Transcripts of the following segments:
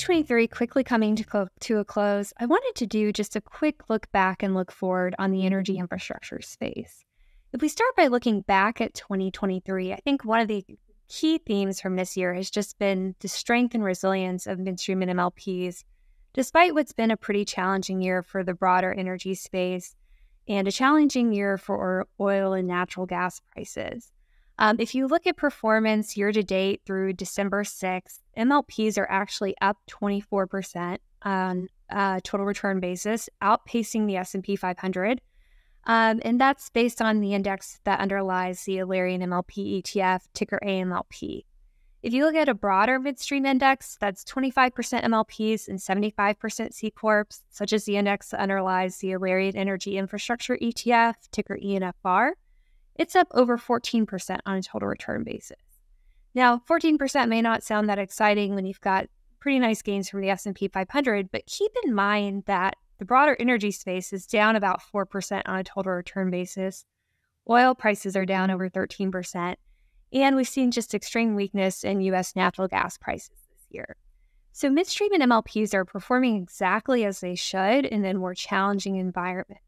2023 quickly coming to, to a close, I wanted to do just a quick look back and look forward on the energy infrastructure space. If we start by looking back at 2023, I think one of the key themes from this year has just been the strength and resilience of midstream and MLPs, despite what's been a pretty challenging year for the broader energy space and a challenging year for oil and natural gas prices. Um, if you look at performance year to date through December 6th, MLPs are actually up 24% on a total return basis, outpacing the S&P 500. Um, and that's based on the index that underlies the Alerian MLP ETF, ticker AMLP. If you look at a broader midstream index, that's 25% MLPs and 75% C Corps, such as the index that underlies the Alerian Energy Infrastructure ETF, ticker ENFR, it's up over 14% on a total return basis. Now, 14% may not sound that exciting when you've got pretty nice gains from the S&P 500, but keep in mind that the broader energy space is down about 4% on a total return basis. Oil prices are down over 13%. And we've seen just extreme weakness in US natural gas prices this year. So midstream and MLPs are performing exactly as they should in a more challenging environment.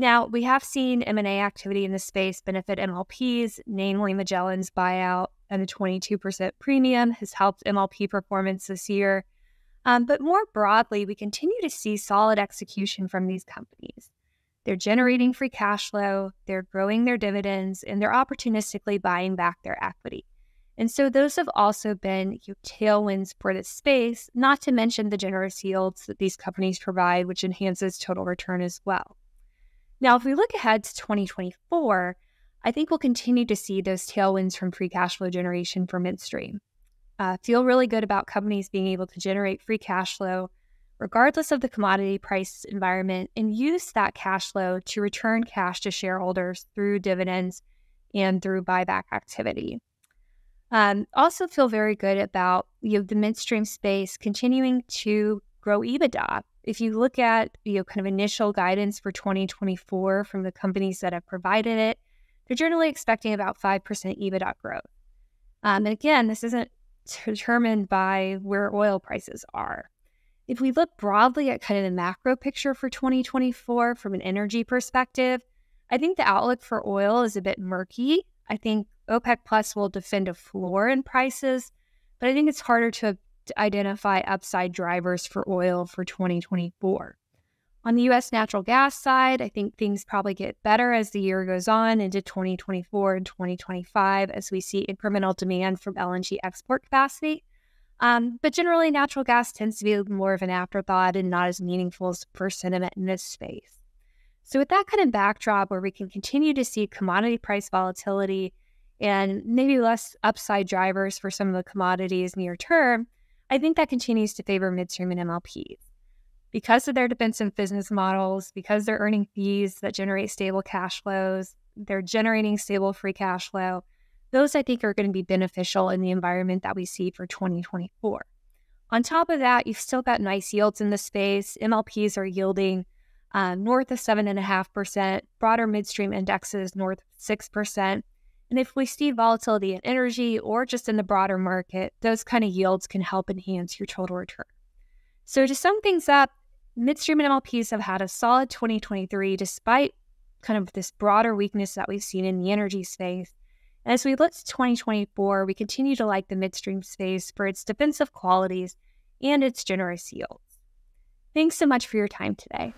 Now, we have seen M&A activity in the space benefit MLPs, namely Magellan's buyout and the 22% premium has helped MLP performance this year. Um, but more broadly, we continue to see solid execution from these companies. They're generating free cash flow, they're growing their dividends, and they're opportunistically buying back their equity. And so those have also been you know, tailwinds for the space, not to mention the generous yields that these companies provide, which enhances total return as well. Now, if we look ahead to 2024, I think we'll continue to see those tailwinds from free cash flow generation for midstream uh, feel really good about companies being able to generate free cash flow regardless of the commodity price environment and use that cash flow to return cash to shareholders through dividends and through buyback activity. Um, also feel very good about you know, the midstream space continuing to grow EBITDA. If you look at you know kind of initial guidance for 2024 from the companies that have provided it, they're generally expecting about 5% EBITDA growth. Um, and again, this isn't determined by where oil prices are. If we look broadly at kind of the macro picture for 2024 from an energy perspective, I think the outlook for oil is a bit murky. I think OPEC Plus will defend a floor in prices, but I think it's harder to, to identify upside drivers for oil for 2024. On the US natural gas side, I think things probably get better as the year goes on into 2024 and 2025 as we see incremental demand from LNG export capacity. Um, but generally, natural gas tends to be more of an afterthought and not as meaningful for sentiment in this space. So, with that kind of backdrop where we can continue to see commodity price volatility and maybe less upside drivers for some of the commodities near term, I think that continues to favor midstream and MLPs because of their defensive business models, because they're earning fees that generate stable cash flows, they're generating stable free cash flow. Those I think are going to be beneficial in the environment that we see for 2024. On top of that, you've still got nice yields in the space. MLPs are yielding uh, north of 7.5%, broader midstream indexes north of 6%. And if we see volatility in energy or just in the broader market, those kind of yields can help enhance your total return. So, to sum things up, midstream and MLPs have had a solid 2023 despite kind of this broader weakness that we've seen in the energy space. As we look to 2024, we continue to like the midstream space for its defensive qualities and its generous yields. Thanks so much for your time today.